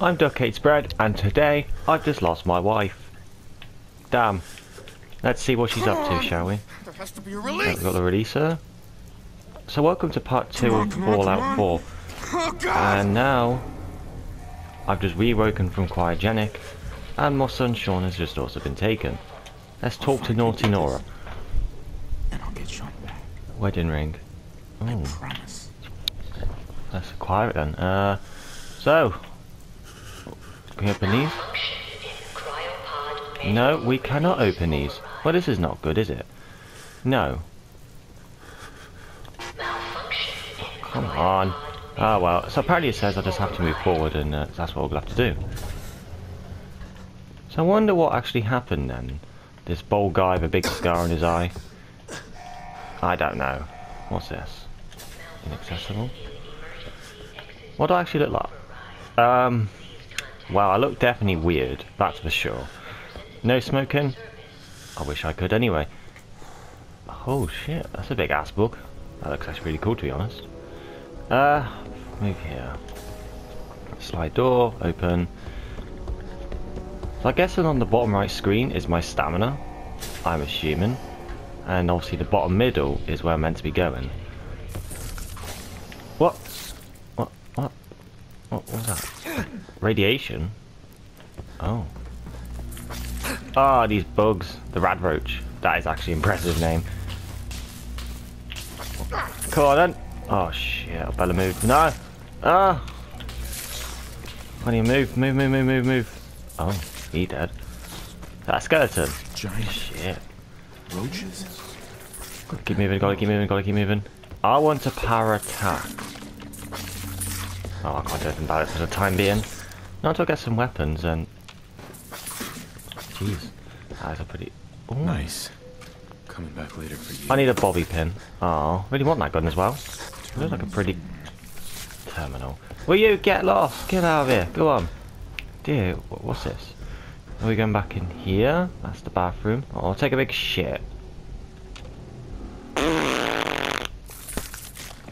I'm Duck Hates Bread, and today I've just lost my wife. Damn. Let's see what she's up to, shall we? There has to be a release. We've got the releaser. So welcome to part 2 on, of Fallout 4. Oh And now, I've just rewoken from cryogenic, and my son Sean has just also been taken. Let's talk to Naughty Nora. and I'll get Sean back. Wedding ring. I Oh, promise. let's acquire it then. Uh, so, open these? No, we cannot open these. Well, this is not good, is it? No. Come on. Oh well, so apparently it says I just have to move forward and uh, that's what we'll have to do. So I wonder what actually happened then. This bold guy with a big scar on his eye. I don't know. What's this? Inaccessible? What do I actually look like? Um, well, I look definitely weird, that's for sure. No smoking? I wish I could anyway. Oh shit, that's a big ass book. That looks actually really cool to be honest. Uh, move here. Slide door, open. So I guess on the bottom right screen is my stamina, I'm assuming. And obviously the bottom middle is where I'm meant to be going. What? What? What? What was that? Radiation? Oh. Ah, these bugs. The radroach. That is actually an impressive name. Come on then. Oh shit, I better move. No! Ah! When you move, move, move, move, move, move. Oh, he dead. That skeleton. Giant Shit. roaches. Gotta keep moving, gotta keep moving, gotta keep moving. I want a power attack. Oh, I can't do anything about it for the time being. Not until I get some weapons and... Jeez. That is a pretty... Ooh. Nice. Coming back later for you. I need a bobby pin. Oh, really want that gun as well. It looks like a pretty terminal. Will you get lost? Get out of here. Go on. Dear, what's this? Are we going back in here? That's the bathroom. Oh, I'll take a big shit.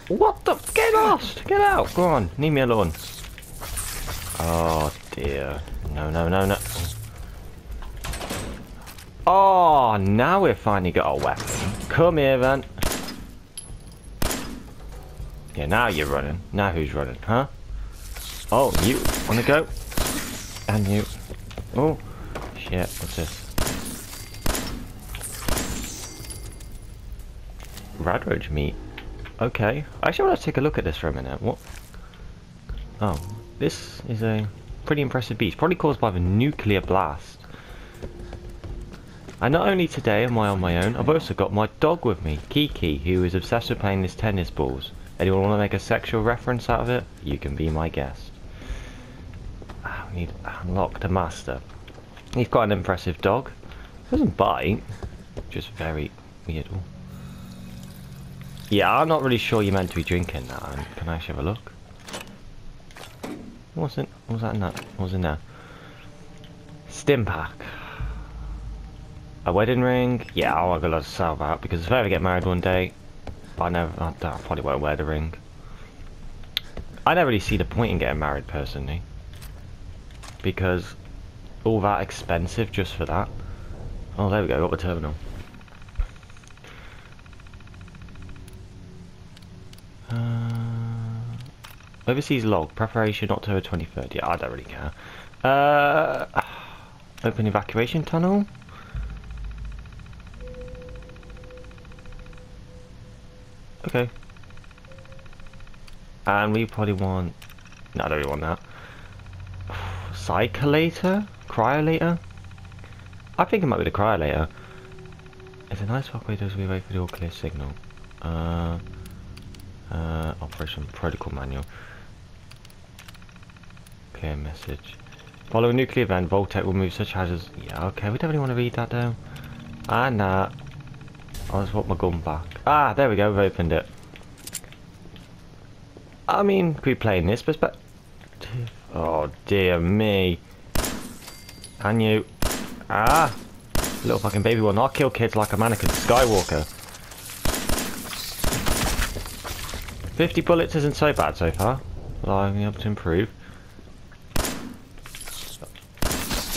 What the? Get lost! Get out! Go on. Leave me alone. Oh dear. No, no, no, no. Oh, now we've finally got a weapon. Come here, then. Yeah, now you're running. Now who's running, huh? Oh, you wanna go? And you. Oh, shit. What's this? Radroach meat. Okay. I actually want to take a look at this for a minute. What? Oh, this is a pretty impressive beach. Probably caused by the nuclear blast. And not only today am I on my own, I've also got my dog with me, Kiki, who is obsessed with playing this tennis balls. Anyone want to make a sexual reference out of it? You can be my guest. Ah, we need unlock the master. He's got an impressive dog. Doesn't bite, just very weird. Yeah, I'm not really sure you're meant to be drinking that. Can I actually have a look? What's in? What's that in that? What's in there? Stim pack. A wedding ring? Yeah, oh, I'll go to sell that because if I ever get married one day, I never, I, I probably won't wear the ring. I never really see the point in getting married personally, because all that expensive just for that. Oh, there we go. Got the terminal. Uh, Overseer's log preparation October 23rd. Yeah, I don't really care. Uh, open evacuation tunnel. Okay. And we probably want... No, I don't really want that. Cyclator? Cryolator? I think it might be the cryolator. It's a nice walkway as we wait for the all clear signal. Uh, uh, operation protocol manual. Clear message. Following nuclear event, Vault-Tec will move such hazards. Yeah, okay, we don't really want to read that down. Ah, nah. I just want my gun back. Ah, there we go, we've opened it. I mean, could we play in this perspective? Oh, dear me. And you? Ah! Little fucking baby one. I'll kill kids like a mannequin. Skywalker. 50 bullets isn't so bad so far. Well, I'm able to improve.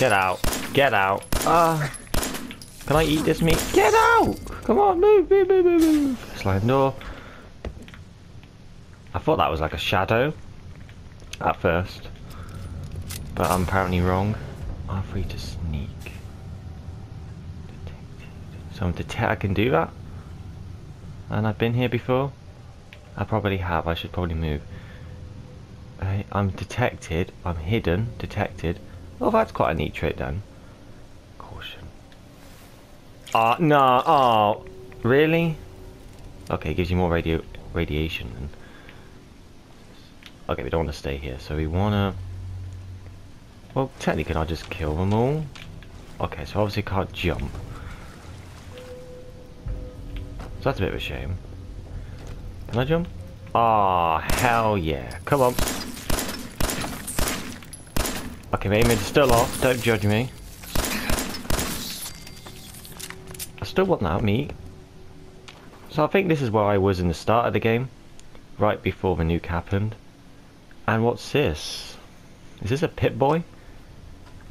Get out. Get out. Ah. can I eat this meat? Get out! Come on, move, move, move, move, move. Slide door. I thought that was like a shadow at first, but I'm apparently wrong. I'm free to sneak. So I'm detect. I can do that. And I've been here before. I probably have. I should probably move. I, I'm detected. I'm hidden. Detected. Oh, that's quite a neat trick then. Caution. Ah, uh, no. Oh, really? Okay, gives you more radio radiation. Then. Okay, we don't want to stay here, so we want to... Well, technically, can I just kill them all? Okay, so obviously can't jump. So that's a bit of a shame. Can I jump? Ah, oh, hell yeah. Come on. Okay, my aim is still off. Don't judge me. I still want that meat. So I think this is where I was in the start of the game. Right before the nuke happened. And what's this? Is this a Pip-Boy?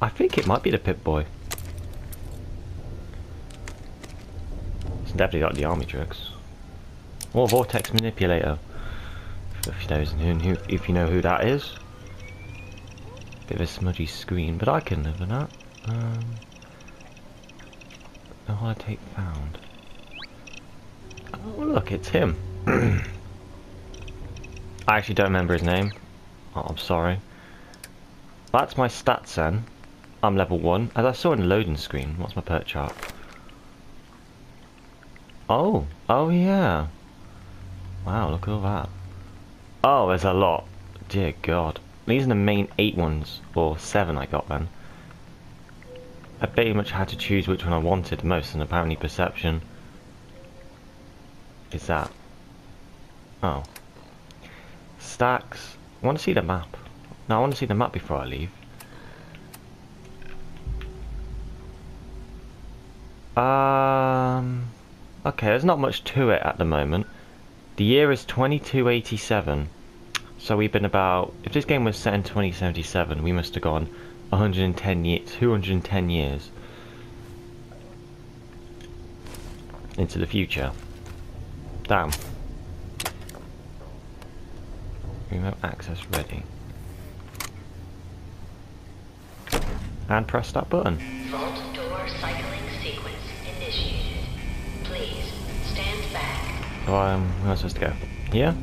I think it might be the Pip-Boy. It's definitely got the army trucks. Or vortex manipulator. If if you know who that is. Bit of a smudgy screen, but I can live with that. Um, no take found. Oh look, it's him. I actually don't remember his name. Oh, I'm sorry. That's my stats then. I'm level 1. As I saw in the loading screen, what's my perk chart? Oh, oh yeah. Wow, look at all that. Oh, there's a lot. Dear God. These are the main 8 ones, or 7 I got then. I pretty much had to choose which one I wanted most, and apparently perception is that. Oh. Stacks. I want to see the map. No, I want to see the map before I leave. Um, okay, there's not much to it at the moment. The year is 2287. So we've been about... If this game was set in 2077, we must have gone 110 years, 210 years into the future. Damn. Remote access ready. And press that button. Vault door cycling sequence initiated. Please stand back. So um, where am I supposed to go? Here?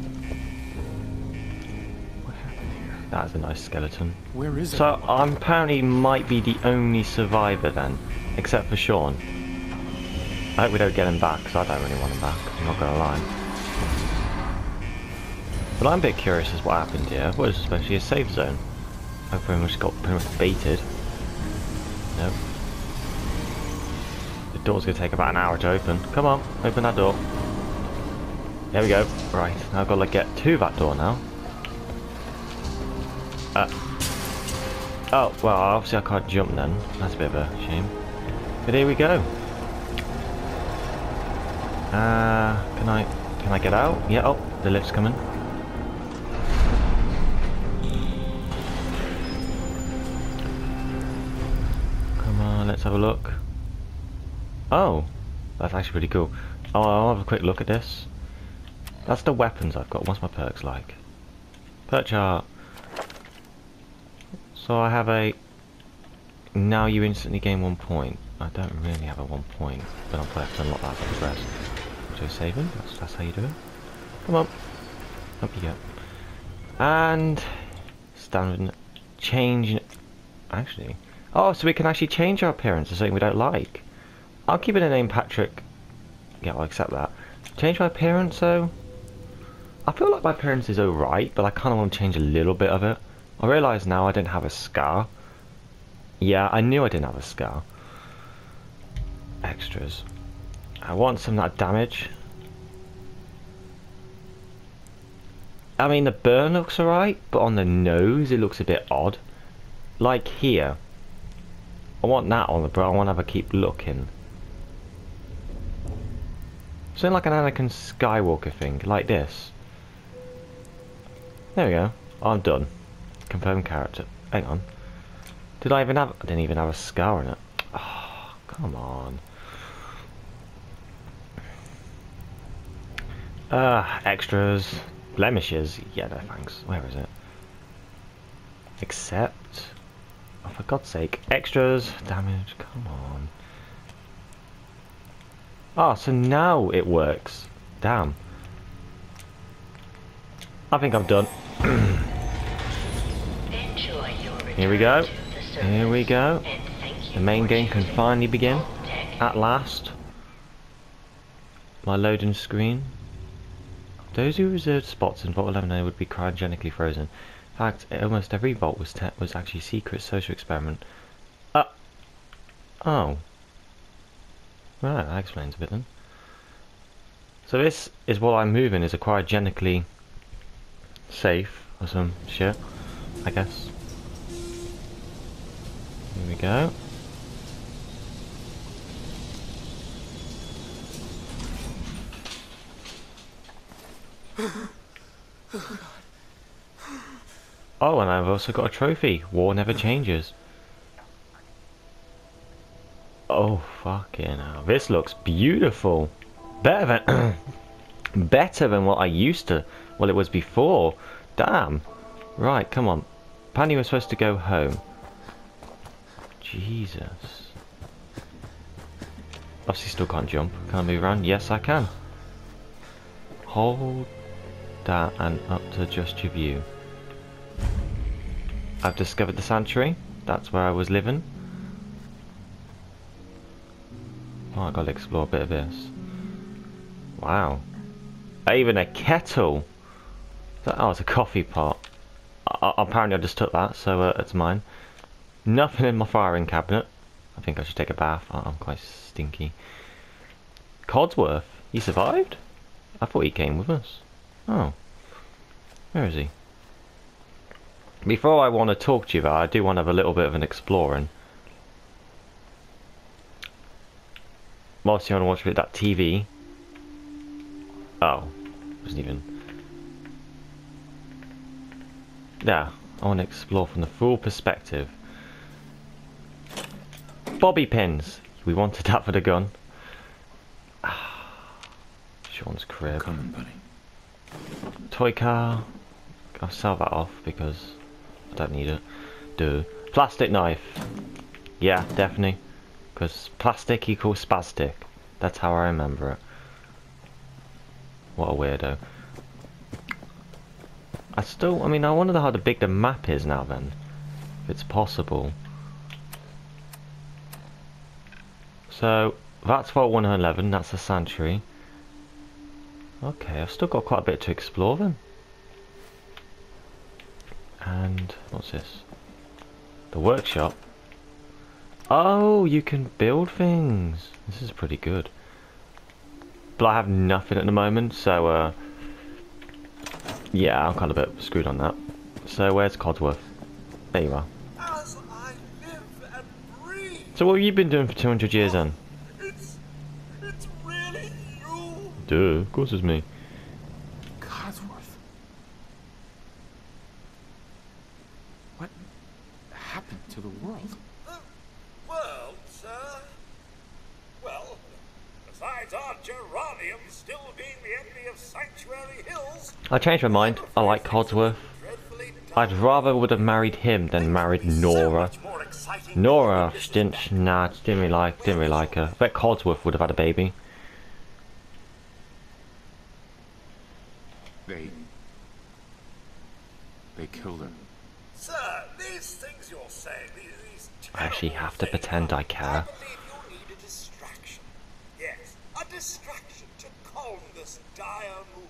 That's a nice skeleton. Where is it? So I'm apparently might be the only survivor then, except for Sean. I hope we don't get him back, because I don't really want him back, I'm not gonna lie. But I'm a bit curious as what happened here. What is especially a safe zone? I pretty much got pretty much baited. Nope. The door's gonna take about an hour to open. Come on, open that door. There we go. Right, now I've got to get to that door now. Uh. Oh, well, obviously I can't jump then. That's a bit of a shame. But here we go. Uh, can I, can I get out? Yeah, oh, the lift's coming. Come on, let's have a look. Oh, that's actually pretty cool. Oh, I'll have a quick look at this. That's the weapons I've got. What's my perks like? Perk chart. So I have a... Now you instantly gain one point. I don't really have a one point, but I'm going to unlock that for the rest. Saving, that's, that's how you do it. Come on. Up you go. And... Standard... Change... Actually... Oh, so we can actually change our appearance to something we don't like. I'll keep it a name Patrick. Yeah, I'll accept that. Change my appearance, though. I feel like my appearance is alright, but I kind of want to change a little bit of it. I realise now I didn't have a scar. Yeah, I knew I didn't have a scar. Extras. I want some that damage. I mean, the burn looks alright, but on the nose it looks a bit odd. Like here. I want that on the bro. I want to have a keep looking. Something like an Anakin Skywalker thing, like this. There we go. I'm done. Confirm character. Hang on. Did I even have... I didn't even have a scar in it. Oh, come on. Uh, extras. Blemishes. Yeah, no thanks. Where is it? Except... Oh, for God's sake. Extras. Damage. Come on. Ah, so now it works. Damn. I think I'm done. Here we go. Here we go. The main game can finally begin. At last. My loading screen. Those who reserved spots in Vault 111 would be cryogenically frozen. In fact, almost every vault was was actually secret social experiment. Uh, oh. Right, that explains a bit then. So this is what I'm moving is a cryogenically safe or some shit, I guess. Here we go. Oh, and I've also got a trophy. War never changes. Oh, fucking hell. This looks beautiful. Better than... better than what I used to... Well, it was before. Damn. Right, come on. Panny was supposed to go home. Jesus. Obviously still can't jump. Can I move around? Yes, I can. Hold that and up to adjust your view. I've discovered the sanctuary. That's where I was living. Oh, I gotta explore a bit of this. Wow. Even a kettle. So- Oh, it's a coffee pot. I- apparently I just took that, so uh, it's mine. Nothing in my firing cabinet. I think I should take a bath. I- I'm quite stinky. Codsworth. He survived? I thought he came with us. Oh. Where is he? Before I want to talk to you, though, I do want to have a little bit of an exploring. Whilst you want to watch a bit of that TV. Oh. Wasn't even... Yeah. I want to explore from the full perspective. Bobby pins. We wanted that for the gun. Sean's crib. Coming, buddy. Toy car. I'll sell that off because I don't need it. Do Plastic knife. Yeah, definitely. Because plastic equals spastic. That's how I remember it. What a weirdo. I still, I mean, I wonder how big the map is now then. If it's possible. So, that's Vault 111, that's the sanctuary. Okay, I've still got quite a bit to explore then. And what's this? The workshop. Oh, you can build things. This is pretty good. But I have nothing at the moment, so uh yeah, I'm kind of a bit screwed on that. So where's Codsworth? There you are. As I live and breathe, So what have you been doing for 200 years then? it's it's really you. Duh, of course it's me. Codsworth. What happened to the world? Uh, the world, sir. Well, besides our geranium still being the envy of Sanctuary Hills, I changed my mind. I like Codsworth. I'd rather would have married him than married Nora. much more exciting Nora, than she didn't, nah, didn't really like, didn't really like her. I bet Codsworth would have had a baby. They. They killed her. Sir, these things you're saying, these, these I actually have to pretend I I care. believe you need a distraction. Yes, a distraction to calm this dire mood.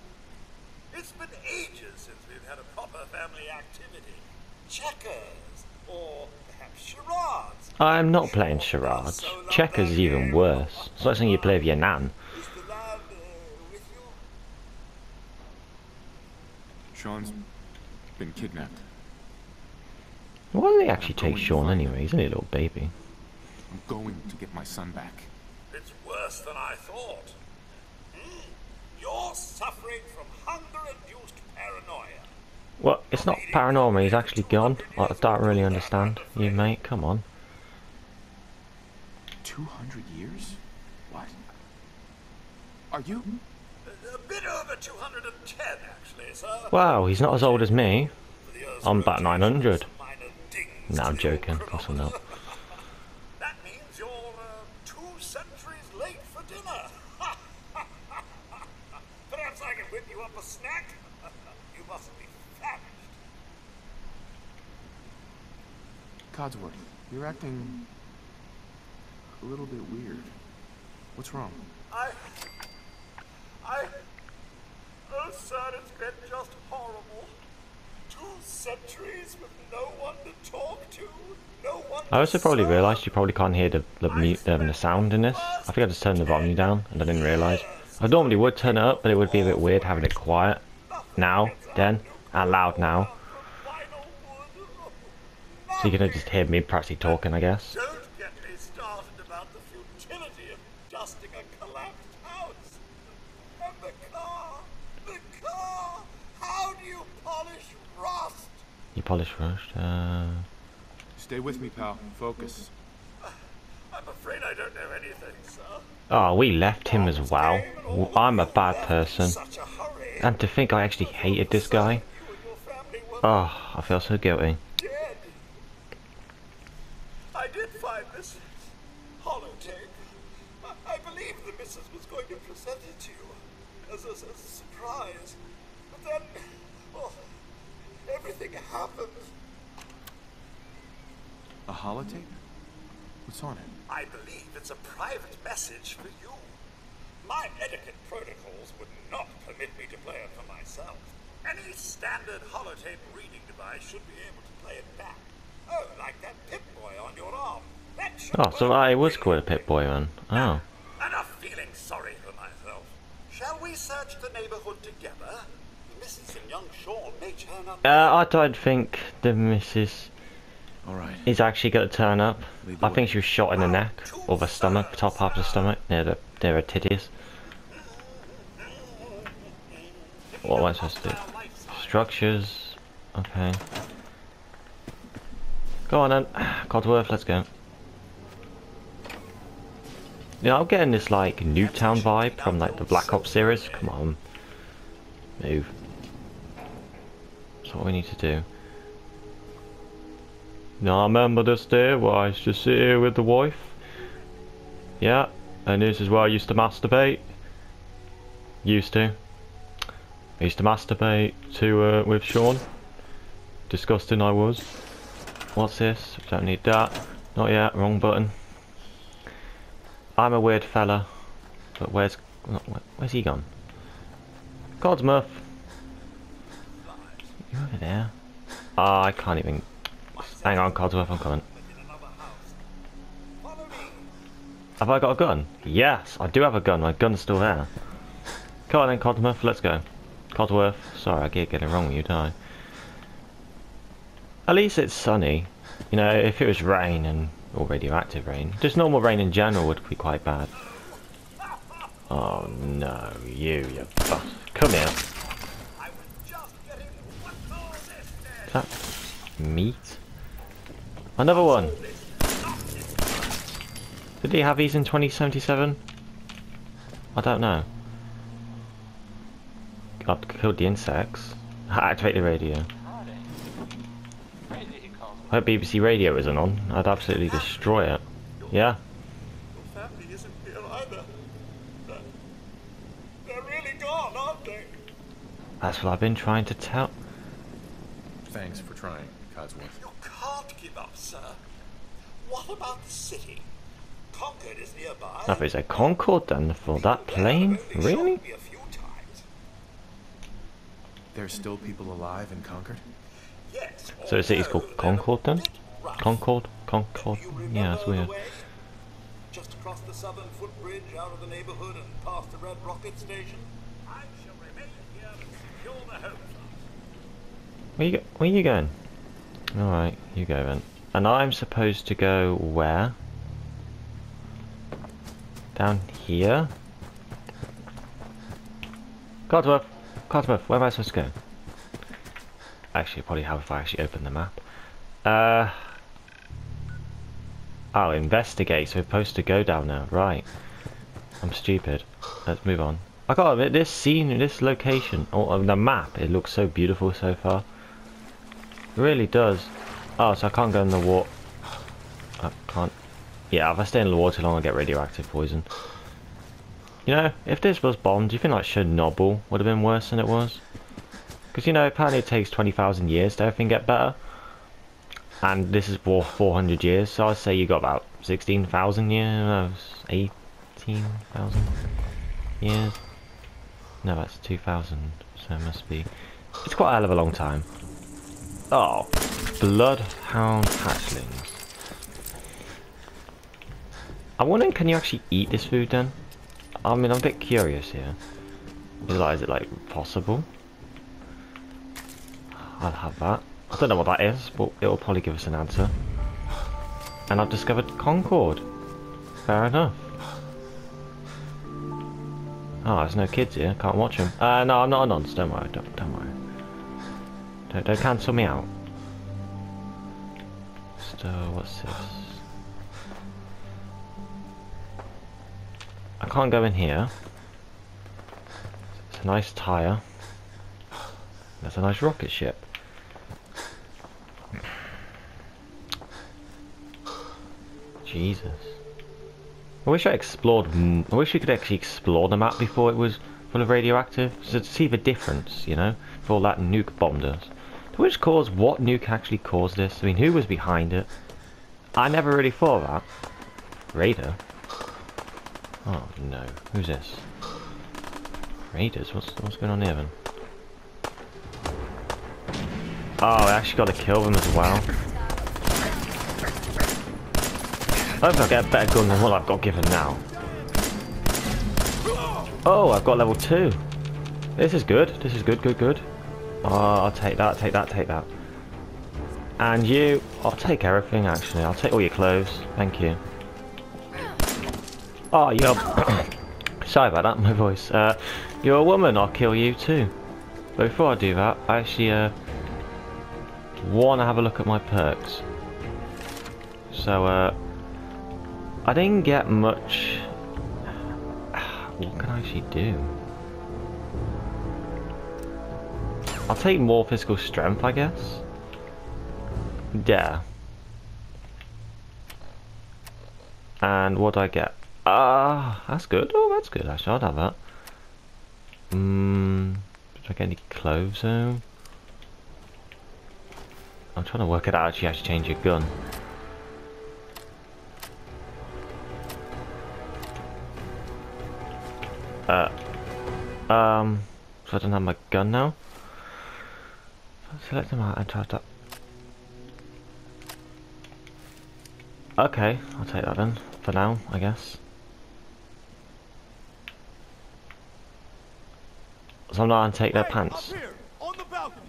It's been ages since we've had a proper family activity. Checkers, or perhaps charades. I'm not playing charades. Checkers is even worse. It's like something you play with your nan. Is the lad with you? Sean's been kidnapped. Why did they actually take Sean anyway? He's only a little baby. I'm going to get my son back. It's worse than I thought. Hmm. You're suffering from hunger-induced paranoia. Well, it's not paranormal, he's actually gone. I don't really understand. You mate, come on. 200 years? What? Are you? A bit over 210, actually, sir. Wow, he's not as old as me. I'm about 900. some minor dings No, I'm to the old joking. Of course I'm not. Codsworth, you're acting a little bit weird. What's wrong? I. I. Oh, sir, it's been just horrible. Two centuries with no one to talk to, no one. I also to probably serve. realised you probably can't hear the the, mute, um, the sound in this. I think I just turned the volume down and I didn't realise. I normally would turn it up, but it would be a bit weird having it quiet now, then, and loud now. Final wood. So you're gonna just hear me practically talking, I guess. Don't get me started about the futility of dusting a collapsed house. And the car, the car. How do you polish rust? You polish rushed. Uh, Stay with me, pal. Focus. I'm afraid I don't know anything, sir. oh, we left him as well. I'm a bad person. Such a hurry. And to think I actually hated this guy. You and your family were Oh, I feel so guilty. dead. I did find this holotape. I, I believe the missus was going to present it to you as a, as a surprise. But then, oh, everything happened. A holotape? What's on it? I believe it's a private message for you. My etiquette protocols would not permit me to play it for myself. Any standard holotape reading device should be able to play it back. Oh, like that Pip-Boy on your arm. That should Oh, so I was really called a Pip-Boy then. Oh. Enough feeling sorry for myself. Shall we search the neighborhood together? Mrs. and young Sean may turn up. Uh, I don't think the missus All right. is actually going to turn up. Lead the I think she was shot in the neck or the stomach, top half of the stomach, near the near her titties. What am I supposed to do? Structures. Okay. Go on then. Codsworth, let's go. Yeah, I'm getting this like Nuketown vibe from like the Black Ops series. Come on. Move. That's what we need to do. Now I remember this day where I used to sit here with the wife. Yeah, and this is where I used to masturbate. Used to. I used to masturbate to uh, with Sean. Disgusting I was. What's this? Don't need that. Not yet. Wrong button. I'm a weird fella. But where's where's he gone? Godsmouth. You over there? Ah, I can't even. Hang on, Codsworth, I'm coming. Have I got a gun? Yes, I do have a gun. My gun's still there. Come on then, Codsworth, let's go. Codsworth, sorry, I keep getting it wrong with you, I? At least it's sunny. You know, if it was rain and or radioactive rain, just normal rain in general would be quite bad. Oh no, you, you bust. Come here. I was just getting what's all this then? Is that meat? Another one. Did he have these in 2077? I don't know. I've killed the insects. Activate the radio. I hope BBC Radio isn't on. I'd absolutely destroy it. Yeah? Your family isn't here either. They're, they're really gone, aren't they? That's what I've been trying to tell. Thanks for trying, Codsworth. You can't give up, sir. What about the city? Concord is nearby. That is a Concord then for that plane? Really? shot me a few times. There's still people alive in Concord? So the city's called Concord then? they're a bit rough. Concorde? Concorde? Do you remember Yeah, the weird. Just across the southern footbridge out of the neighborhood and past the Red Rocket Station? I shall remain here to secure the home. Where you, where you going? Alright, you go then. And I'm supposed to go where? Down here? Codsworth! Codsworth, where am I supposed to go? Actually probably have if I actually open the map. Uh, oh, investigate. So we're supposed to go down there. Right. I'm stupid. Let's move on. I gotta admit, this scene, this location, or oh, the map, it looks so beautiful so far. It really does. Oh, so I can't go in the water. I can't. Yeah, if I stay in the water too long, I'll get radioactive poison. You know, if this was bombed, do you think like Chernobyl would have been worse than it was? Because, you know, apparently it takes 20,000 years to everything get better. And this is for 400 years, so I'd say you got about 16,000 years, 18,000 years. No, that's 2,000, so it must be... It's quite a hell of a long time. Oh, Bloodhound hatchlings. I'm wondering, can you actually eat this food then? I mean, I'm a bit curious here. Is like, is it like possible? I'll have that. I don't know what that is, but it'll probably give us an answer. And I've discovered Concord. Fair enough. Oh, there's no kids here. Can't watch them. Uh, no, I'm not a nonce. Don't worry. Don't, don't worry. Don't, don't cancel me out. So, what's this? I can't go in here. It's a nice tyre. That's a nice rocket ship. Jesus. I wish I explored. I wish we could actually explore the map before it was full of radioactive, so to see the difference, you know, for that nuke bombed us. To which cause, what nuke actually caused this? I mean, who was behind it? I never really thought that. Raider. Oh no, who's this? Raiders? What's what's going on here then? Oh, I actually got to kill them as well. I hope I get a better gun than what I've got given now. Oh, I've got level 2. This is good. This is good, good, good. Oh, I'll take that, take that, take that. And you, I'll take everything actually. I'll take all your clothes. Thank you. Oh, you're... Sorry about that, my voice. Uh, you're a woman, I'll kill you too. But before I do that, I actually uh, want to have a look at my perks. So, uh, I didn't get much... What can I actually do? I'll take more physical strength, I guess. Yeah. And what do I get? Ah, that's good. Oh, that's good. Actually, I'd have that. Hmm. Did I get any clothes though? I'm trying to work it out. Actually, I actually change your gun. So I don't have my gun now. Select them out and try that. Okay, I'll take that then, for now, I guess. So I'm not gonna take their Hey, pants. Here, on the balcony.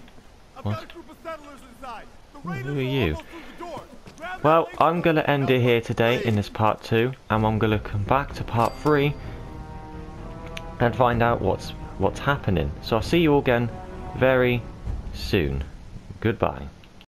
I've What? got a group of settlers inside. The Who are you? almost through the door. Grab Well, I'm gonna end it here today in this part 2, and I'm gonna come back to part 3 and find out what's what's happening. So I'll see you all again very soon. Goodbye.